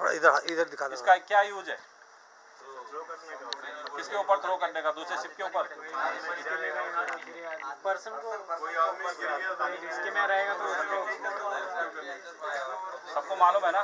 थोड़ा इधर इधर दिखा दो। इसका क्या यूज़ है? किसके ऊपर थ्रो करने का? दूसरे शिप के ऊपर? पर्सन को इसके में रहेगा तो सबको मालूम है ना?